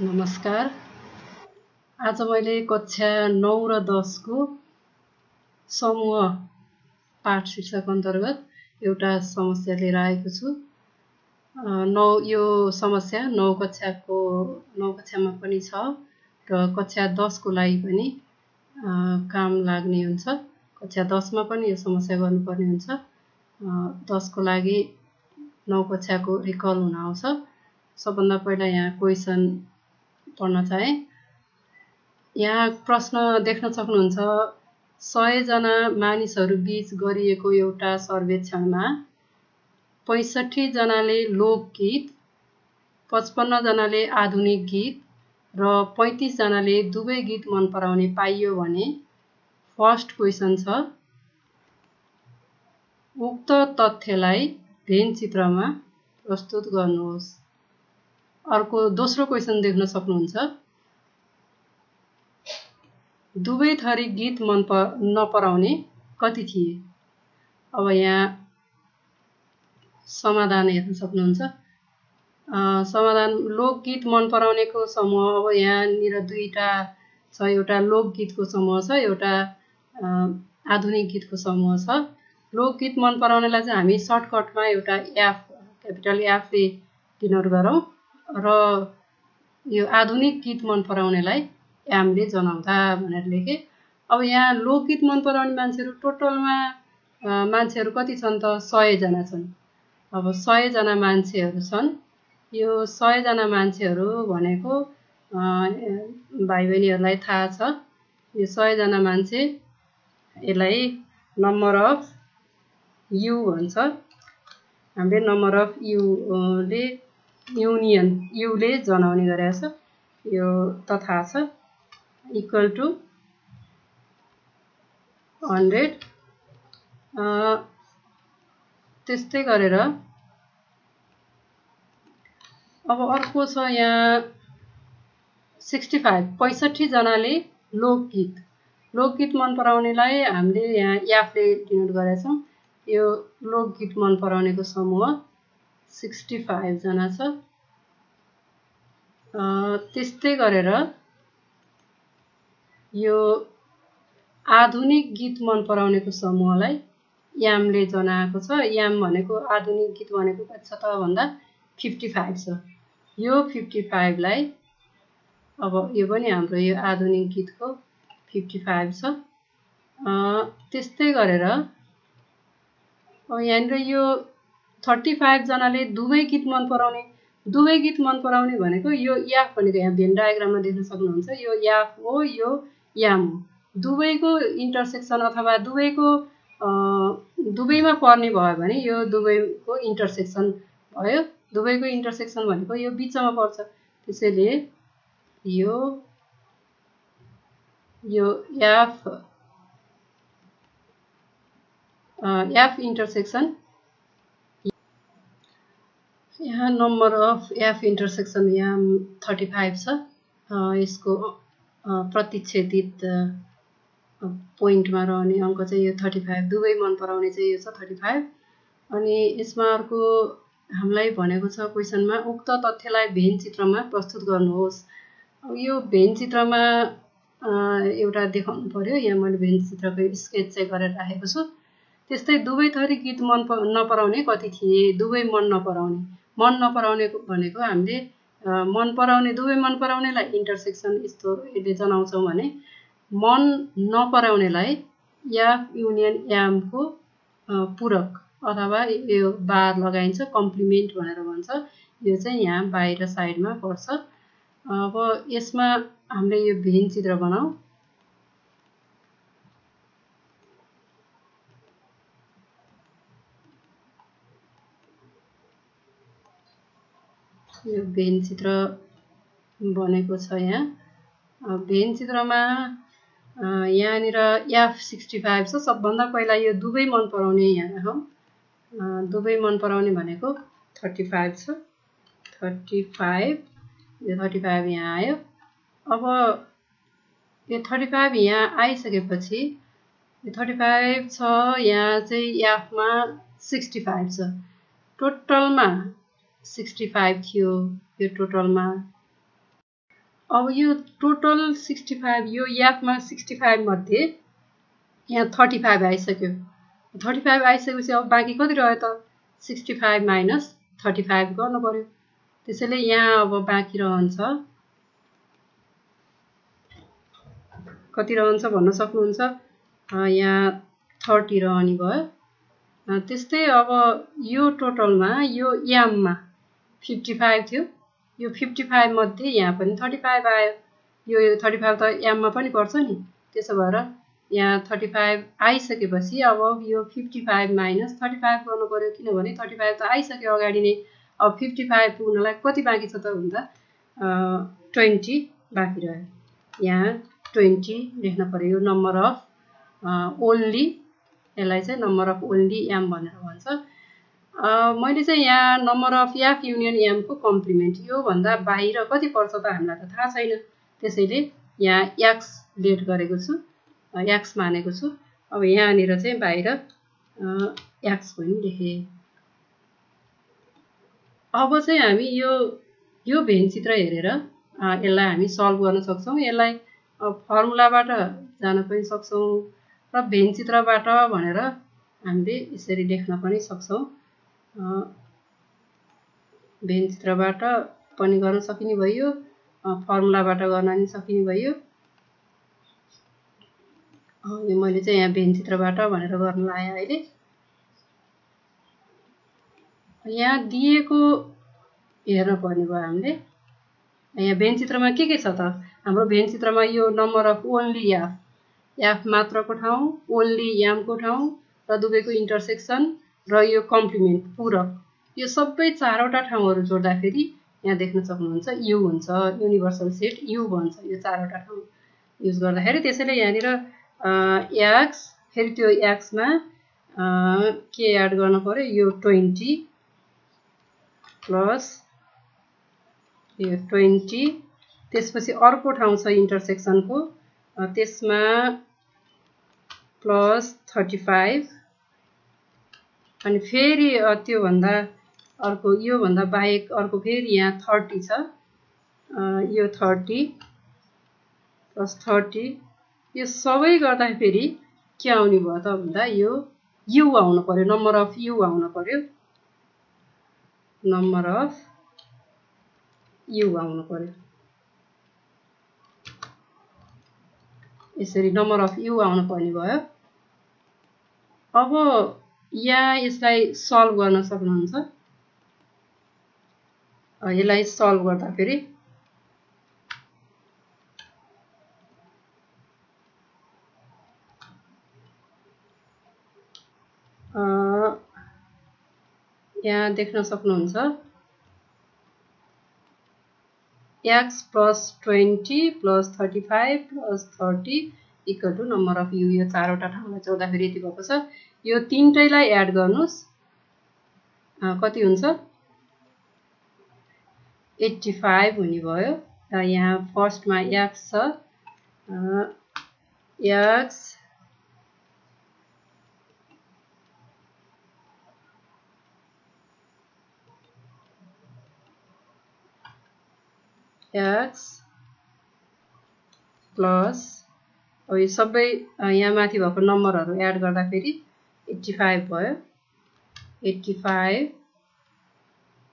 नमस्कार। आज मैले कक्षा नौ र दसको समूह पाठ शीर्षक अन्तर्गत एउटा समस्या लिएर आएको छु। नौ यो समस्या नौ कक्षाको नौ कक्षामा पनि छ र कक्षा दसको लागि पनि काम लाग्ने हुन्छ। कक्षा दसमा पनि यो समस्या गर्नुपर्ने हुन्छ। दसको लागि नौ कक्षाको रिकल हुन आउँछ। सबभन्दा पहिला यहाँ क्वेसन पढ्न चाहे। यहाँ प्रश्न देख्न सक्नुहुन्छ सयजना मानिसहरू बिच गरिएको एउटा सर्वेक्षणमा पैँसठीजनाले लोकगीत पचपन्नजनाले आधुनिक गीत र पैँतिसजनाले दुवै गीत मन पराउने पाइयो भने फर्स्ट क्वेसन छ। उक्त तथ्यलाई भेन चित्रमा प्रस्तुत गर्नुहोस्। अर्को दोस्रो क्वेसन देख्न सक्नुहुन्छ। दुवै थरी गीत मन प नपराउने कति थिए? अब यहाँ समाधान हेर्न सक्नुहुन्छ। समाधान लोकगीत मन पराउनेको समूह अब यहाँनिर दुईवटा छ एउटा लोकगीतको समूह छ एउटा आधुनिक गीतको समूह छ। लोकगीत मन पराउनेलाई चाहिँ हामी सर्टकटमा एउटा एफ क्यापिटल एफले डिनोट गरौँ। र यो आधुनिक गीत मन पराउनेलाई यामले जनाउँदा भनेर लेखेँ। अब यहाँ लोकगीत मन पराउने मान्छेहरू टोटलमा मान्छेहरू कति छन् त? सयजना छन्। अब सयजना मान्छेहरू छन्। यो सयजना मान्छेहरू भनेको भाइ बहिनीहरूलाई थाहा छ। यो सयजना मान्छे यसलाई नम्बर अफ यु भन्छ। हामीले नम्बर अफ युले युनियन युले जनाउने गरेको छ। यो त थाहा छ इक्वल टु हन्ड्रेड त्यस्तै गरेर अब अर्को छ यहाँ सिक्सटी फाइभ पैँसठीजनाले लोकगीत। लोकगीत मन पराउनेलाई हामीले यहाँ याफले डिनोट गरेका छौँ यो लोकगीत मन पराउनेको समूह सिक्सटी फाइभजना छ। त्यस्तै गरेर यो आधुनिक गीत मन पराउनेको समूहलाई यामले जनाएको छ। याम भनेको आधुनिक गीत भनेको कति छ त भन्दा फिफ्टी फाइभ छ। यो फिफ्टी फाइभलाई अब यो पनि हाम्रो यो आधुनिक गीतको फिफ्टी फाइभ छ। त्यस्तै गरेर यहाँनिर यो थर्टी फाइभजनाले दुवै गीत मन पराउने दुवै गीत मन पराउने भनेको यो याफ भनेको यहाँ भेन डायग्राममा देख्न सक्नुहुन्छ यो याफ हो यो याम हो दुवैको इन्टरसेक्सन अथवा दुवैको दुवैमा पर्ने भयो भने यो दुवैको इन्टरसेक्सन भयो दुवैको इन्टरसेक्सन भनेको यो बिचमा पर्छ। त्यसैले यो यो याफ याफ इन्टरसेक्सन यहाँ नम्बर अफ एफ इन्टरसेक्सन यहाँ थर्टी फाइभ छ। यसको प्रतिच्छेदित पोइन्टमा रहने अङ्क चाहिँ यो थर्टी फाइभ। दुवै मन पराउने चाहिँ यो छ थर्टी फाइभ। अनि यसमा अर्को हामीलाई भनेको छ क्वेसनमा उक्त तथ्यलाई भेन चित्रमा प्रस्तुत गर्नुहोस्। यो भेन चित्रमा एउटा देखाउनु पऱ्यो यहाँ मैले भेन चित्रको स्केच चाहिँ गरेर राखेको छु। त्यस्तै दुवै थरी गीत मन नपराउने कति थिए? दुवै मन नपराउने। मन नपराउने भनेको हामीले मन पराउने दुवै मन पराउनेलाई इन्टरसेक्सन यस्तो यसले जनाउँछौँ भने मन नपराउनेलाई या युनियन यामको पूरक अथवा यो बार लगाइन्छ कम्प्लिमेन्ट भनेर भन्छ। यो चाहिँ यहाँ बाहिर साइडमा पर्छ। अब यसमा हामीले यो भेन चित्र बनाऊ। यो भेन चित्र बनेको छ यहाँ। भेन चित्रमा यहाँनिर एफ सिक्सटी फाइभ छ। सबभन्दा पहिला यो दुवै मन पराउने यहाँ राखौँ दुवै मन पराउने भनेको थर्टी फाइभ छ। थर्टी फाइभ यो थर्टी फाइभ यहाँ आयो। अब यो थर्टी फाइभ यहाँ आइसकेपछि यो थर्टी फाइभ छ यहाँ चाहिँ एफमा सिक्सटी फाइभ छ। टोटलमा सिक्सटी फाइभ थियो यो टोटलमा। अब यो टोटल सिक्सटी फाइभ यो याफमा सिक्सटी फाइभ मध्ये यहाँ थर्टी फाइभ आइसक्यो। थर्टी फाइभ आइसकेपछि अब बाँकी कति रह्यो त? Sixty five minus thirty five गर्नु पऱ्यो त्यसैले यहाँ अब बाँकी रहन्छ। कति रहन्छ भन्न सक्नुहुन्छ? यहाँ थर्टी रहने भयो। त्यस्तै अब यो टोटलमा यो याममा फिफ्टी फाइभ थियो। यो फिफ्टी फाइभ मध्ये यहाँ पनि थर्टी फाइभ आयो। यो थर्टी फाइभ त याममा पनि पर्छ नि। त्यसो भएर यहाँ थर्टी फाइभ आइसकेपछि अब यो fifty five minus thirty five गर्नु पऱ्यो किनभने थर्टी फाइभ त आइसक्यो अगाडि नै। अब फिफ्टी फाइभ पुग्नलाई कति बाँकी छ त भन्दा ट्वेन्टी बाँकी रह्यो। यहाँ ट्वेन्टी लेख्न पऱ्यो यो नम्बर अफ ओन्ली यसलाई चाहिँ नम्बर अफ ओन्ली एम भनेर भन्छ। मैले चाहिँ यहाँ नम्बर अफ याफ युनियन एमको कम्प्लिमेन्ट योभन्दा बाहिर कति पर्छ त हामीलाई त थाहा छैन। त्यसैले यहाँ एक्स लेट गरेको छु एक्स मानेको छु। अब यहाँनिर चाहिँ बाहिर एक्स पनि लेखेँ अब चाहिँ हामी यो यो भेन चित्र हेरेर यसलाई हामी सल्भ गर्न सक्छौँ। यसलाई फर्मुलाबाट जान पनि सक्छौँ र भेन चित्रबाट भनेर हामीले यसरी लेख्न पनि सक्छौँ। भेन चित्रबाट पनि गर्न सकिने भयो फर्मुलाबाट गर्न पनि सकिने भयो। यो मैले चाहिँ यहाँ भेन चित्रबाट भनेर गर्न लाएँ अहिले। यहाँ दिएको हेर्न पर्ने भयो हामीले। यहाँ भेन चित्रमा के के छ त? हाम्रो भेन चित्रमा यो number of only F F मात्रको ठाउँ ओन्ली यामको ठाउँ र दुवैको इन्टरसेक्सन र यो कम्प्लिमेन्ट पूरक यो सबै चारवटा ठाउँहरू जोड्दाखेरि यहाँ देख्न सक्नुहुन्छ यु हुन्छ युनिभर्सल सेट यु भन्छ यो चारवटा ठाउँ। युज गर्दाखेरि त्यसैले यहाँनिर एक्स फेरि त्यो एक्समा के एड गर्नु पऱ्यो यो ट्वेन्टी प्लस यो ट्वेन्टी त्यसपछि अर्को ठाउँ छ इन्टरसेक्सनको त्यसमा प्लस थर्टी फाइभ अनि फेरि त्योभन्दा अर्को योभन्दा बाहेक अर्को फेरि यहाँ थर्टी छ। यो थर्टी प्लस थर्टी यो सबै गर्दाखेरि के आउने भयो त भन्दा यो यु आउनु पऱ्यो नम्बर अफ यु आउनु पऱ्यो नम्बर अफ यु आउनु पऱ्यो यसरी नम्बर अफ यु आउनु पर्ने भयो। अब यहाँ यसलाई सल्भ गर्न सक्नुहुन्छ? यसलाई सल्भ गर्दाखेरि यहाँ देख्न सक्नुहुन्छ। X plus twenty plus thirty five plus thirty equal to number of U यो चारवटा ठाउँलाई जोड्दाखेरि यति भएको छ। यो तिनटैलाई एड गर्नुहोस्। कति हुन्छ? एट्टी फाइभ हुने भयो। र यहाँ फर्स्टमा एक्स छ। एक्स एक्स प्लस अब यो सबै यहाँ माथि भएको नम्बरहरू एड गर्दाखेरि एट्टी फाइभ भयो eighty five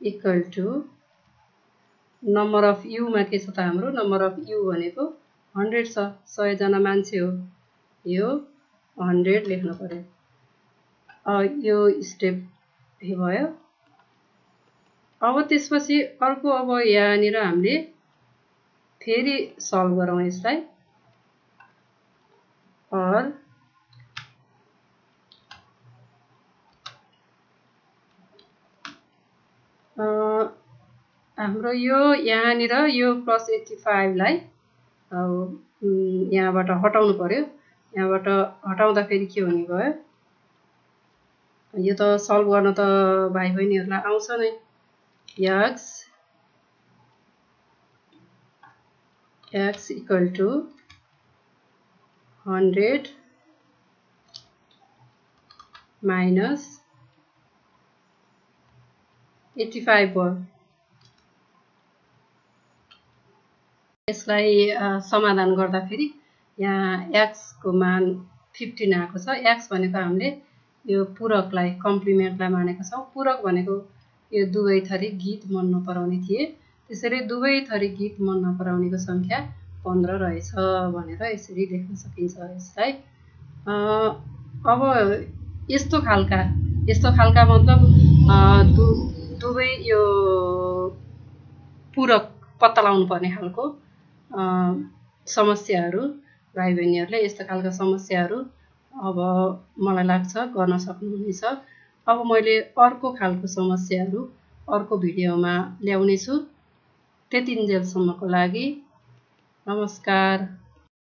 equal to number of युमा के छ त हाम्रो नम्बर अफ यु भनेको हन्ड्रेड छ। सयजना मान्छे हो। यो हन्ड्रेड लेख्नु पऱ्यो। यो स्टेप भयो। अब त्यसपछि अर्को अब यहाँनिर हामीले फेरि सल्भ गरौँ यसलाई। अर हाम्रो यो यहाँनिर यो प्लस एट्टी फाइभलाई यहाँबाट हटाउनु पऱ्यो यहाँबाट हटाउँदाखेरि के हुने भयो? यो त सल्भ गर्न त भाइ बहिनीहरूलाई आउँछ नै। X x equal to 100 minus 85 भयो। यसलाई समाधान गर्दाखेरि यहाँ एक्सको मान फिफ्टिन आएको छ। एक्स भनेको हामीले यो पूरकलाई कम्प्लिमेन्टलाई मानेका छौँ। पूरक भनेको यो दुवै थरी गीत मन नपराउने थिए। त्यसरी दुवै थरी गीत मन नपराउनेको सङ्ख्या पन्ध्र रहेछ भनेर यसरी लेख्न सकिन्छ यसलाई। अब यस्तो खालका यस्तो खालका मतलब दु दुवै यो पूरक पत्ता लगाउनु पर्ने खालको समस्याहरू भाइ बहिनीहरूले यस्तो खालका समस्याहरू अब मलाई लाग्छ गर्न सक्नुहुनेछ। अब मैले अर्को खालको समस्याहरू अर्को भिडियोमा ल्याउनेछु। त्यतिन्जेलसम्मको लागि नमस्कार।